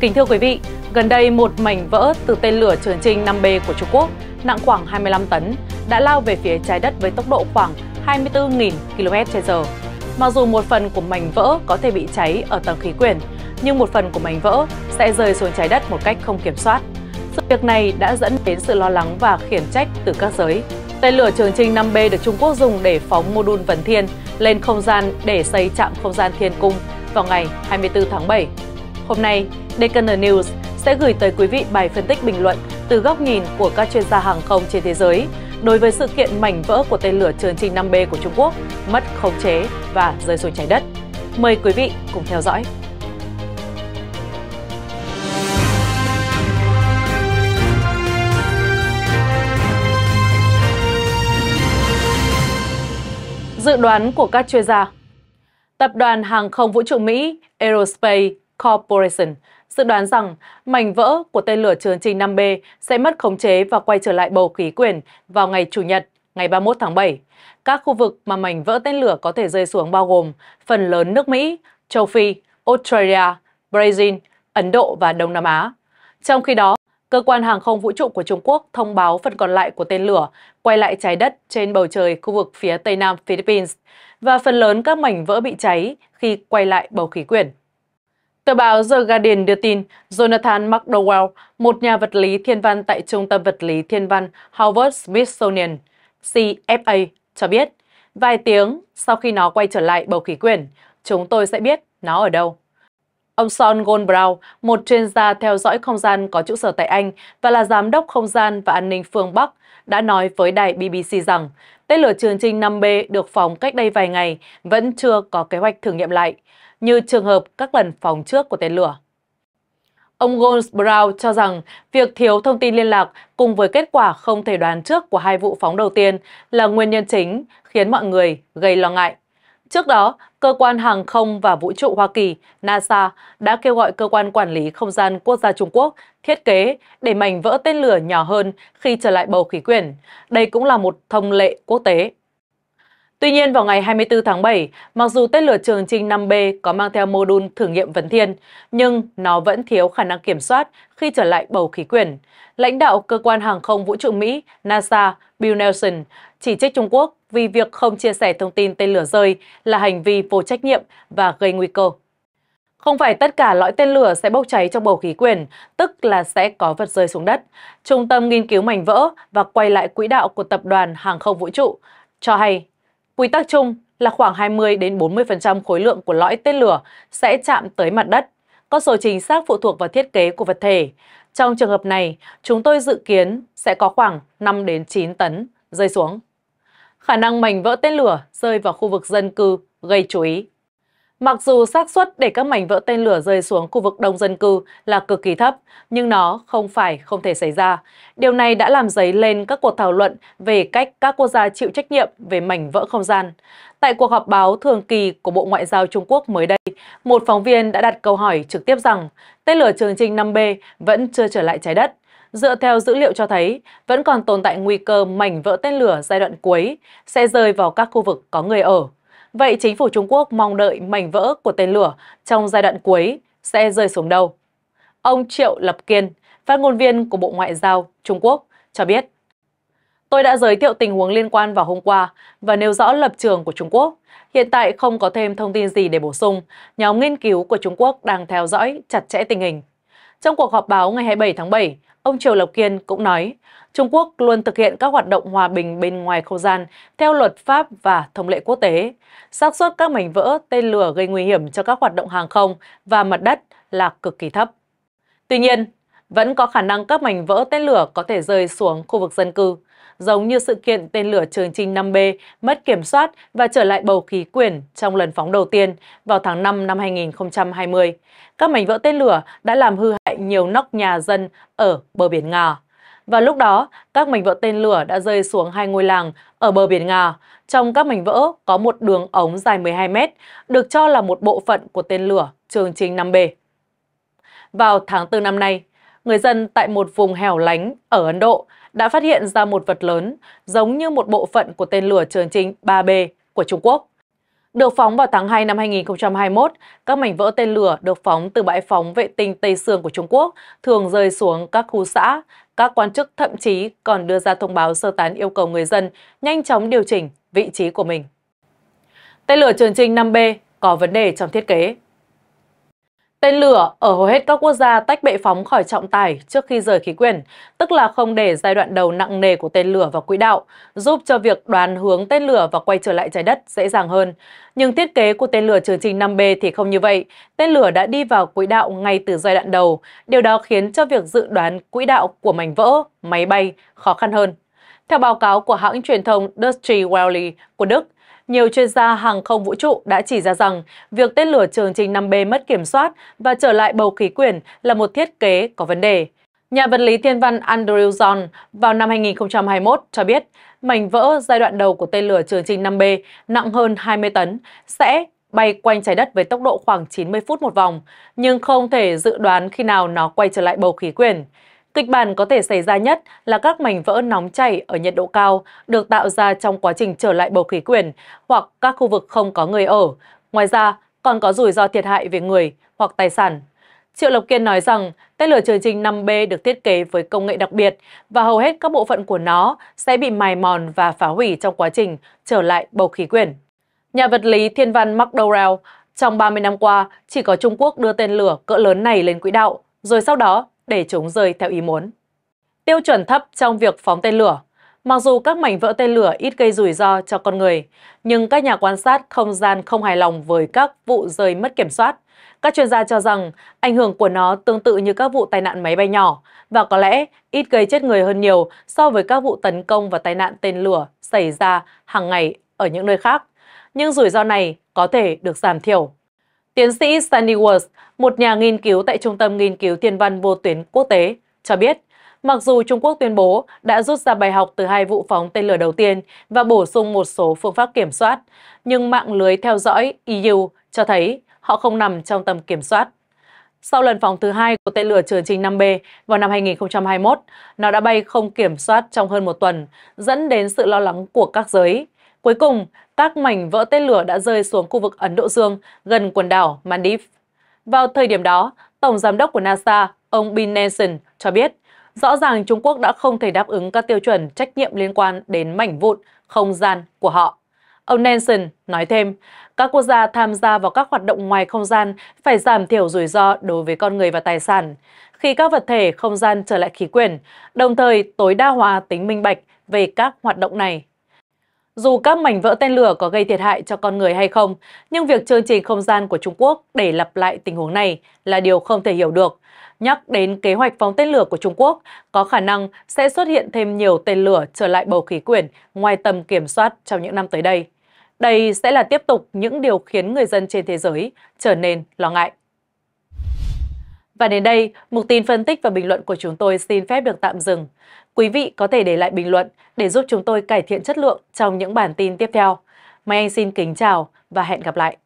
Kính thưa quý vị, gần đây một mảnh vỡ từ tên lửa Trường Trinh 5B của Trung Quốc nặng khoảng 25 tấn đã lao về phía trái đất với tốc độ khoảng 24.000 km/h. Mặc dù một phần của mảnh vỡ có thể bị cháy ở tầng khí quyển, nhưng một phần của mảnh vỡ sẽ rơi xuống trái đất một cách không kiểm soát. Sự việc này đã dẫn đến sự lo lắng và khiển trách từ các giới. Tên lửa Trường Trinh 5B được Trung Quốc dùng để phóng mô đun Vấn Thiên lên không gian để xây trạm không gian Thiên Cung vào ngày 24 tháng 7. Hôm nay, Decaner News sẽ gửi tới quý vị bài phân tích bình luận từ góc nhìn của các chuyên gia hàng không trên thế giới đối với sự kiện mảnh vỡ của tên lửa Trường Trinh 5B của Trung Quốc mất khống chế và rơi xuống trái đất. Mời quý vị cùng theo dõi. Dự đoán của các chuyên gia Tập đoàn Hàng không Vũ trụ Mỹ Aerospace Corporation dự đoán rằng mảnh vỡ của tên lửa Trường trình 5B sẽ mất khống chế và quay trở lại bầu khí quyển vào ngày Chủ nhật, ngày 31 tháng 7. Các khu vực mà mảnh vỡ tên lửa có thể rơi xuống bao gồm phần lớn nước Mỹ, châu Phi, Australia, Brazil, Ấn Độ và Đông Nam Á. Trong khi đó, Cơ quan Hàng không Vũ trụ của Trung Quốc thông báo phần còn lại của tên lửa quay lại trái đất trên bầu trời khu vực phía tây nam Philippines và phần lớn các mảnh vỡ bị cháy khi quay lại bầu khí quyển. Tờ báo The Guardian đưa tin Jonathan McDowell, một nhà vật lý thiên văn tại Trung tâm Vật lý Thiên văn Harvard Smithsonian CFA, cho biết, vài tiếng sau khi nó quay trở lại bầu khí quyển, chúng tôi sẽ biết nó ở đâu. Ông Sean Goldbrow, một chuyên gia theo dõi không gian có trụ sở tại Anh và là giám đốc không gian và an ninh phương Bắc, đã nói với đài BBC rằng tên lửa Trường Trinh 5B được phóng cách đây vài ngày vẫn chưa có kế hoạch thử nghiệm lại, như trường hợp các lần phóng trước của tên lửa. Ông Goldbrown cho rằng việc thiếu thông tin liên lạc cùng với kết quả không thể đoán trước của hai vụ phóng đầu tiên là nguyên nhân chính khiến mọi người gây lo ngại. Trước đó, Cơ quan Hàng không và Vũ trụ Hoa Kỳ, NASA, đã kêu gọi Cơ quan Quản lý Không gian Quốc gia Trung Quốc thiết kế để mảnh vỡ tên lửa nhỏ hơn khi trở lại bầu khí quyển. Đây cũng là một thông lệ quốc tế. Tuy nhiên, vào ngày 24 tháng 7, mặc dù tên lửa Trường Trinh 5B có mang theo mô đun thử nghiệm vấn thiên, nhưng nó vẫn thiếu khả năng kiểm soát khi trở lại bầu khí quyển. Lãnh đạo Cơ quan Hàng không Vũ trụ Mỹ NASA Bill Nelson chỉ trích Trung Quốc vì việc không chia sẻ thông tin tên lửa rơi là hành vi vô trách nhiệm và gây nguy cơ. Không phải tất cả lõi tên lửa sẽ bốc cháy trong bầu khí quyển, tức là sẽ có vật rơi xuống đất. Trung tâm nghiên cứu mảnh vỡ và quay lại quỹ đạo của tập đoàn hàng không vũ trụ cho hay quy tắc chung là khoảng 20 đến 40% khối lượng của lõi tên lửa sẽ chạm tới mặt đất. Con số chính xác phụ thuộc vào thiết kế của vật thể. Trong trường hợp này, chúng tôi dự kiến sẽ có khoảng 5 đến 9 tấn rơi xuống. Khả năng mảnh vỡ tên lửa rơi vào khu vực dân cư gây chú ý. Mặc dù xác suất để các mảnh vỡ tên lửa rơi xuống khu vực đông dân cư là cực kỳ thấp, nhưng nó không phải không thể xảy ra. Điều này đã làm dấy lên các cuộc thảo luận về cách các quốc gia chịu trách nhiệm về mảnh vỡ không gian. Tại cuộc họp báo thường kỳ của Bộ Ngoại giao Trung Quốc mới đây, một phóng viên đã đặt câu hỏi trực tiếp rằng tên lửa Trường Trinh 5B vẫn chưa trở lại trái đất. Dựa theo dữ liệu cho thấy, vẫn còn tồn tại nguy cơ mảnh vỡ tên lửa giai đoạn cuối sẽ rơi vào các khu vực có người ở. Vậy chính phủ Trung Quốc mong đợi mảnh vỡ của tên lửa trong giai đoạn cuối sẽ rơi xuống đâu? Ông Triệu Lập Kiên, phát ngôn viên của Bộ Ngoại giao Trung Quốc, cho biết. Tôi đã giới thiệu tình huống liên quan vào hôm qua và nêu rõ lập trường của Trung Quốc. Hiện tại không có thêm thông tin gì để bổ sung. Nhóm nghiên cứu của Trung Quốc đang theo dõi chặt chẽ tình hình. Trong cuộc họp báo ngày 27 tháng 7, ông Triều Lộc Kiên cũng nói, Trung Quốc luôn thực hiện các hoạt động hòa bình bên ngoài không gian theo luật pháp và thông lệ quốc tế. xác suất các mảnh vỡ tên lửa gây nguy hiểm cho các hoạt động hàng không và mặt đất là cực kỳ thấp. Tuy nhiên, vẫn có khả năng các mảnh vỡ tên lửa có thể rơi xuống khu vực dân cư, giống như sự kiện tên lửa Trường Trinh 5B mất kiểm soát và trở lại bầu khí quyển trong lần phóng đầu tiên vào tháng 5 năm 2020. Các mảnh vỡ tên lửa đã làm hư hại nhiều nóc nhà dân ở bờ biển Nga. Và lúc đó, các mảnh vỡ tên lửa đã rơi xuống hai ngôi làng ở bờ biển Nga. Trong các mảnh vỡ có một đường ống dài 12 mét, được cho là một bộ phận của tên lửa Trường Trinh 5B. Vào tháng 4 năm nay, người dân tại một vùng hẻo lánh ở Ấn Độ đã phát hiện ra một vật lớn giống như một bộ phận của tên lửa Trường trình 3B của Trung Quốc. Được phóng vào tháng 2 năm 2021, các mảnh vỡ tên lửa được phóng từ bãi phóng vệ tinh Tây Sương của Trung Quốc thường rơi xuống các khu xã. Các quan chức thậm chí còn đưa ra thông báo sơ tán yêu cầu người dân nhanh chóng điều chỉnh vị trí của mình. Tên lửa Trường trình 5B có vấn đề trong thiết kế. Tên lửa ở hầu hết các quốc gia tách bệ phóng khỏi trọng tải trước khi rời khí quyển, tức là không để giai đoạn đầu nặng nề của tên lửa vào quỹ đạo, giúp cho việc đoán hướng tên lửa và quay trở lại trái đất dễ dàng hơn. Nhưng thiết kế của tên lửa chương trình 5B thì không như vậy. Tên lửa đã đi vào quỹ đạo ngay từ giai đoạn đầu. Điều đó khiến cho việc dự đoán quỹ đạo của mảnh vỡ, máy bay khó khăn hơn. Theo báo cáo của hãng truyền thông Deutsche Welle của Đức, nhiều chuyên gia hàng không vũ trụ đã chỉ ra rằng việc tên lửa Trường trình 5B mất kiểm soát và trở lại bầu khí quyển là một thiết kế có vấn đề. Nhà vật lý thiên văn Andrew John vào năm 2021 cho biết mảnh vỡ giai đoạn đầu của tên lửa Trường trình 5B nặng hơn 20 tấn sẽ bay quanh trái đất với tốc độ khoảng 90 phút một vòng, nhưng không thể dự đoán khi nào nó quay trở lại bầu khí quyển. Kịch bản có thể xảy ra nhất là các mảnh vỡ nóng chảy ở nhiệt độ cao được tạo ra trong quá trình trở lại bầu khí quyển hoặc các khu vực không có người ở. Ngoài ra, còn có rủi ro thiệt hại về người hoặc tài sản. Triệu Lộc Kiên nói rằng tên lửa trường trình 5B được thiết kế với công nghệ đặc biệt và hầu hết các bộ phận của nó sẽ bị mài mòn và phá hủy trong quá trình trở lại bầu khí quyển. Nhà vật lý thiên văn McDowell trong 30 năm qua, chỉ có Trung Quốc đưa tên lửa cỡ lớn này lên quỹ đạo, rồi sau đó để chúng rơi theo ý muốn. Tiêu chuẩn thấp trong việc phóng tên lửa Mặc dù các mảnh vỡ tên lửa ít gây rủi ro cho con người, nhưng các nhà quan sát không gian không hài lòng với các vụ rơi mất kiểm soát. Các chuyên gia cho rằng ảnh hưởng của nó tương tự như các vụ tai nạn máy bay nhỏ và có lẽ ít gây chết người hơn nhiều so với các vụ tấn công và tai nạn tên lửa xảy ra hàng ngày ở những nơi khác. Nhưng rủi ro này có thể được giảm thiểu. Tiến sĩ Sandy Worth, một nhà nghiên cứu tại Trung tâm Nghiên cứu Thiên văn Vô tuyến Quốc tế, cho biết mặc dù Trung Quốc tuyên bố đã rút ra bài học từ hai vụ phóng tên lửa đầu tiên và bổ sung một số phương pháp kiểm soát, nhưng mạng lưới theo dõi EU cho thấy họ không nằm trong tầm kiểm soát. Sau lần phóng thứ hai của tên lửa Trường Trinh 5B vào năm 2021, nó đã bay không kiểm soát trong hơn một tuần, dẫn đến sự lo lắng của các giới. Cuối cùng, các mảnh vỡ tên lửa đã rơi xuống khu vực Ấn Độ Dương gần quần đảo Maldives. Vào thời điểm đó, Tổng Giám đốc của NASA, ông Bill Nelson, cho biết rõ ràng Trung Quốc đã không thể đáp ứng các tiêu chuẩn trách nhiệm liên quan đến mảnh vụn không gian của họ. Ông Nelson nói thêm, các quốc gia tham gia vào các hoạt động ngoài không gian phải giảm thiểu rủi ro đối với con người và tài sản khi các vật thể không gian trở lại khí quyển, đồng thời tối đa hóa tính minh bạch về các hoạt động này. Dù các mảnh vỡ tên lửa có gây thiệt hại cho con người hay không, nhưng việc chương trình không gian của Trung Quốc để lặp lại tình huống này là điều không thể hiểu được. Nhắc đến kế hoạch phóng tên lửa của Trung Quốc, có khả năng sẽ xuất hiện thêm nhiều tên lửa trở lại bầu khí quyển ngoài tầm kiểm soát trong những năm tới đây. Đây sẽ là tiếp tục những điều khiến người dân trên thế giới trở nên lo ngại. Và đến đây, mục tin phân tích và bình luận của chúng tôi xin phép được tạm dừng. Quý vị có thể để lại bình luận để giúp chúng tôi cải thiện chất lượng trong những bản tin tiếp theo. Mai Anh xin kính chào và hẹn gặp lại.